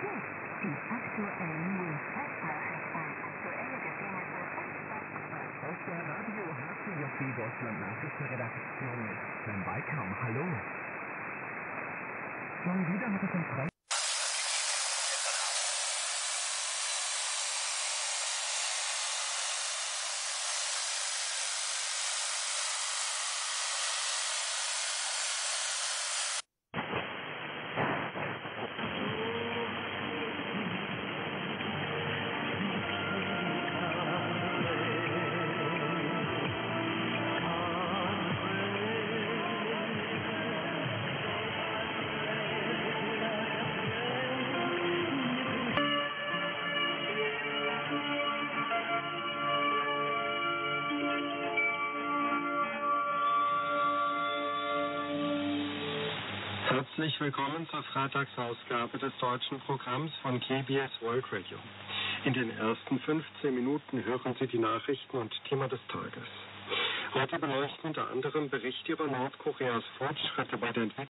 aktuellen Festnachrichten. Aktuelle Geschehnisse und Aus der Radio HCJB Deutschland Nachrichtenredaktion mit Sven Beikam. Hallo. Schon wieder hat es in Frankreich Herzlich willkommen zur Freitagsausgabe des deutschen Programms von KBS World Radio. In den ersten 15 Minuten hören Sie die Nachrichten und Thema des Tages. Heute beleuchten unter anderem Berichte über Nordkoreas Fortschritte bei der Entwicklung